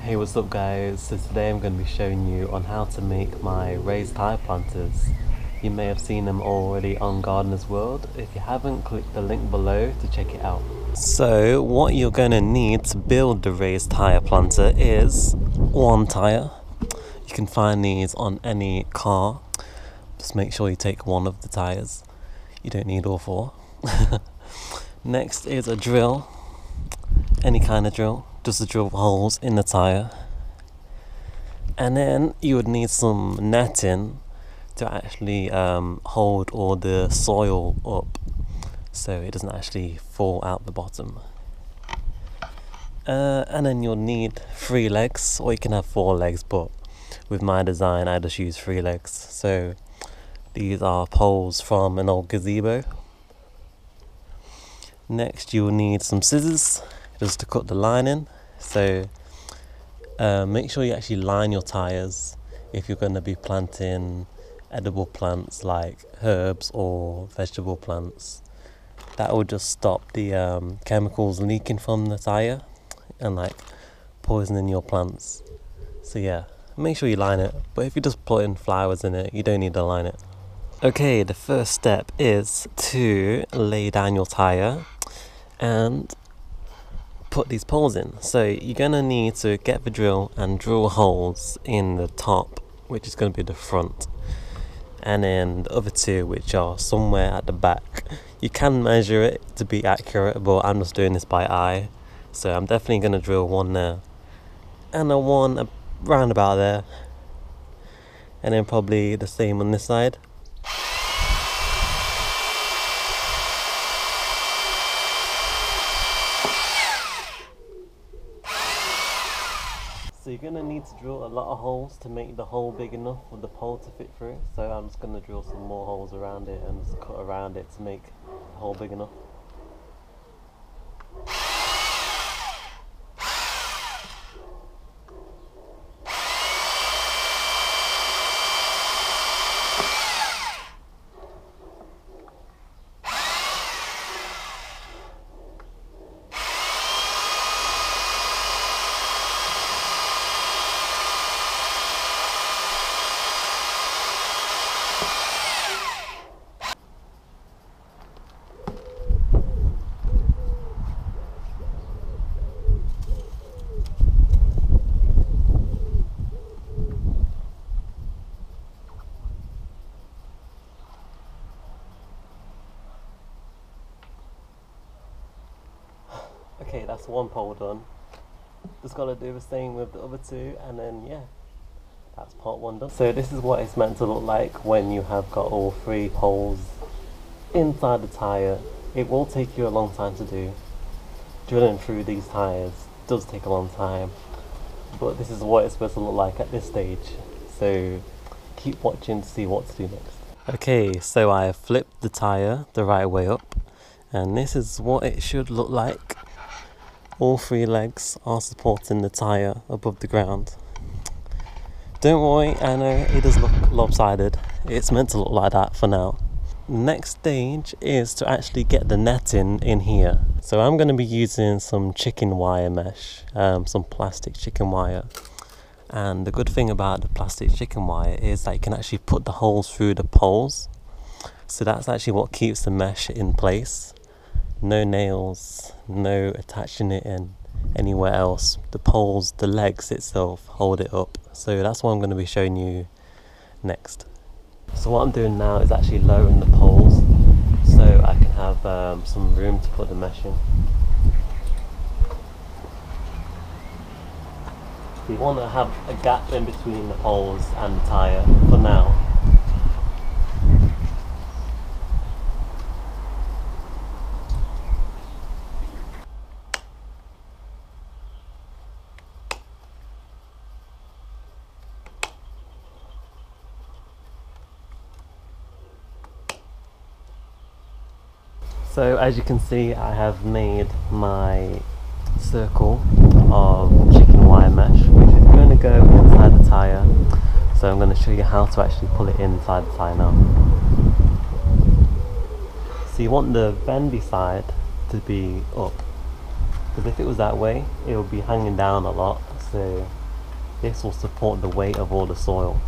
Hey what's up guys, so today I'm going to be showing you on how to make my raised tyre planters. You may have seen them already on Gardener's World, if you haven't click the link below to check it out. So what you're going to need to build the raised tyre planter is one tyre. You can find these on any car, just make sure you take one of the tyres, you don't need all four. Next is a drill, any kind of drill just to drill holes in the tire. And then you would need some netting to actually um, hold all the soil up so it doesn't actually fall out the bottom. Uh, and then you'll need three legs or you can have four legs but with my design I just use three legs. So these are poles from an old gazebo. Next you'll need some scissors just to cut the line in so uh, make sure you actually line your tires if you're going to be planting edible plants like herbs or vegetable plants. That will just stop the um, chemicals leaking from the tire and like poisoning your plants. So yeah, make sure you line it. But if you're just putting flowers in it, you don't need to line it. Okay, the first step is to lay down your tire and put these poles in. So you're gonna need to get the drill and drill holes in the top, which is gonna be the front, and then the other two, which are somewhere at the back. You can measure it to be accurate, but I'm just doing this by eye. So I'm definitely gonna drill one there, and a one around about there, and then probably the same on this side. So you're going to need to drill a lot of holes to make the hole big enough for the pole to fit through. So I'm just going to drill some more holes around it and just cut around it to make the hole big enough. Okay, that's one pole done. Just gotta do the same with the other two, and then yeah, that's part one done. So this is what it's meant to look like when you have got all three poles inside the tyre. It will take you a long time to do. Drilling through these tyres does take a long time, but this is what it's supposed to look like at this stage. So keep watching to see what to do next. Okay, so I flipped the tyre the right way up, and this is what it should look like all three legs are supporting the tyre above the ground. Don't worry, I know it does look lopsided. It's meant to look like that for now. Next stage is to actually get the netting in here. So I'm going to be using some chicken wire mesh, um, some plastic chicken wire. And the good thing about the plastic chicken wire is that you can actually put the holes through the poles. So that's actually what keeps the mesh in place no nails, no attaching it in anywhere else. The poles, the legs itself hold it up. So that's what I'm going to be showing you next. So what I'm doing now is actually lowering the poles so I can have um, some room to put the mesh in. You want to have a gap in between the poles and the tyre for now. So as you can see I have made my circle of chicken wire mesh which is going to go inside the tyre so I'm going to show you how to actually pull it inside the tyre now. So you want the bendy side to be up because if it was that way it would be hanging down a lot so this will support the weight of all the soil.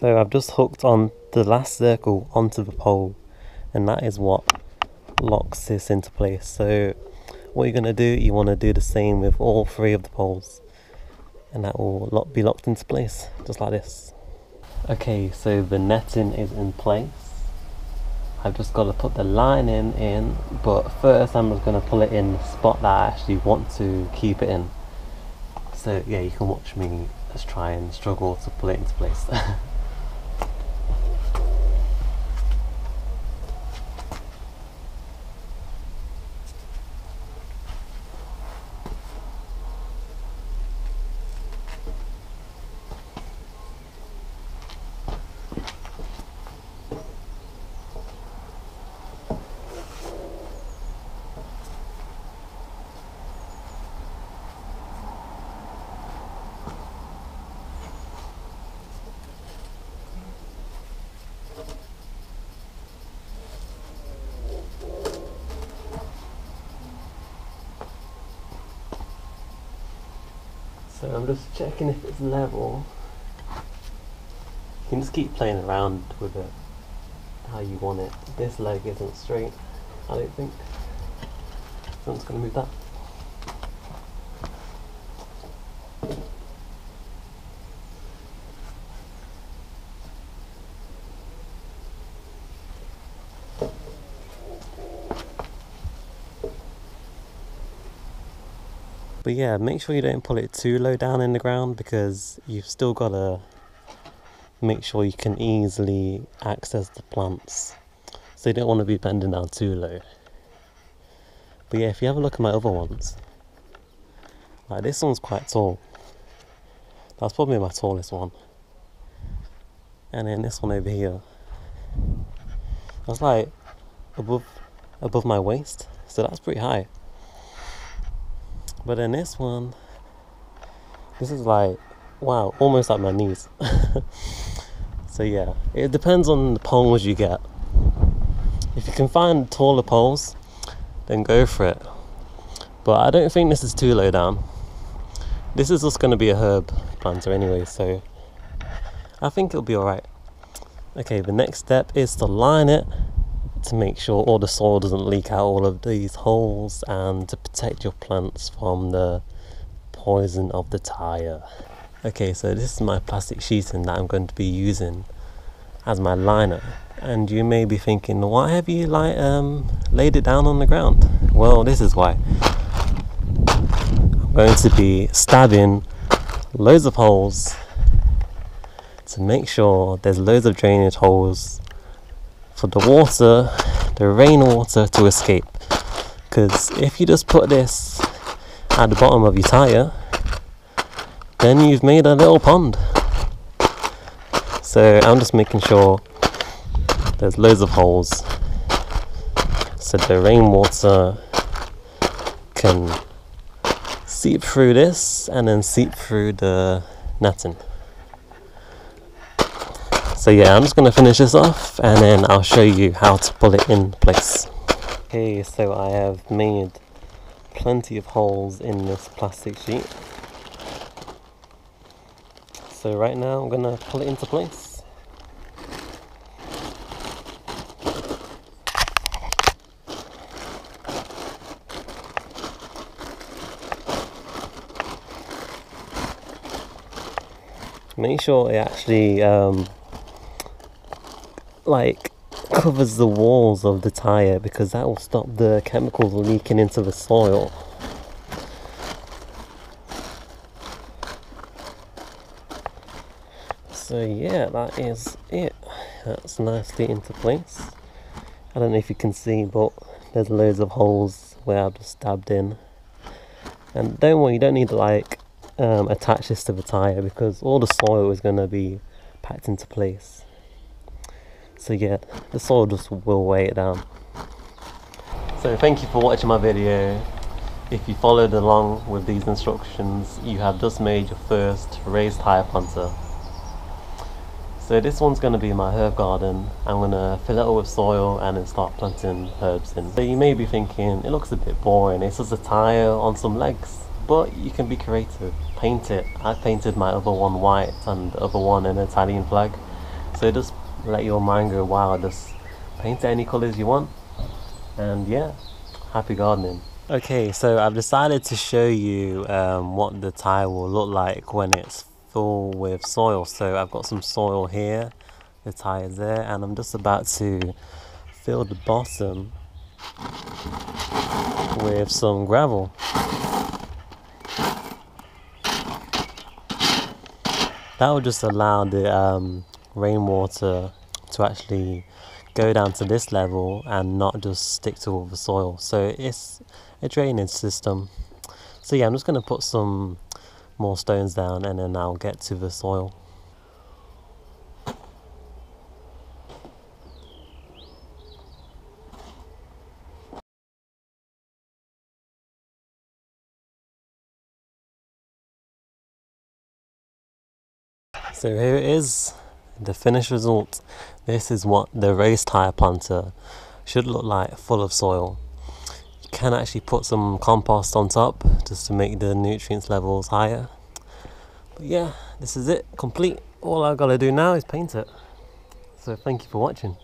So I've just hooked on the last circle onto the pole and that is what locks this into place. So what you're going to do, you want to do the same with all three of the poles and that will lock, be locked into place just like this. Okay, so the netting is in place. I've just got to put the lining in, but first I'm just going to pull it in the spot that I actually want to keep it in. So yeah, you can watch me just try and struggle to pull it into place. So I'm just checking if it's level. You can just keep playing around with it how you want it. This leg isn't straight, I don't think. So I'm just going to move that. But yeah, make sure you don't pull it too low down in the ground because you've still got to make sure you can easily access the plants. So you don't want to be bending down too low. But yeah, if you have a look at my other ones, like this one's quite tall. That's probably my tallest one. And then this one over here. That's like above above my waist. So that's pretty high. But in this one, this is like, wow, almost at my knees. so yeah, it depends on the poles you get. If you can find taller poles, then go for it. But I don't think this is too low down. This is just going to be a herb planter anyway, so I think it'll be alright. Okay, the next step is to line it to make sure all the soil doesn't leak out all of these holes and to protect your plants from the poison of the tire. Okay, so this is my plastic sheeting that I'm going to be using as my liner. And you may be thinking, why have you like um, laid it down on the ground? Well, this is why. I'm going to be stabbing loads of holes to make sure there's loads of drainage holes for the water, the rainwater to escape. Because if you just put this at the bottom of your tyre, then you've made a little pond. So I'm just making sure there's loads of holes so the rainwater can seep through this and then seep through the netting. So yeah, I'm just going to finish this off and then I'll show you how to pull it in place. Okay, so I have made plenty of holes in this plastic sheet. So right now I'm going to pull it into place. Make sure it actually um, like covers the walls of the tire because that will stop the chemicals leaking into the soil. So yeah, that is it. That's nicely into place. I don't know if you can see, but there's loads of holes where I've just stabbed in. And don't worry, you don't need to like um, attach this to the tyre because all the soil is going to be packed into place. So yeah, the soil just will weigh it down. So thank you for watching my video. If you followed along with these instructions, you have just made your first raised higher planter. So this one's going to be my herb garden. I'm going to fill it up with soil and then start planting herbs in. So you may be thinking, it looks a bit boring, it's just a tire on some legs. But you can be creative, paint it. I painted my other one white and the other one an Italian flag. So just let your mind go wild, just paint it any colours you want. And yeah, happy gardening. Okay, so I've decided to show you um, what the tire will look like when it's full with soil. So I've got some soil here, the tire is there, and I'm just about to fill the bottom with some gravel. That will just allow the um, rainwater to actually go down to this level and not just stick to all the soil. So it's a drainage system. So yeah, I'm just going to put some more stones down and then I'll get to the soil. So here it is, the finished result. This is what the raised tyre planter should look like, full of soil. You can actually put some compost on top just to make the nutrients levels higher. But yeah, this is it, complete. All I've got to do now is paint it. So thank you for watching.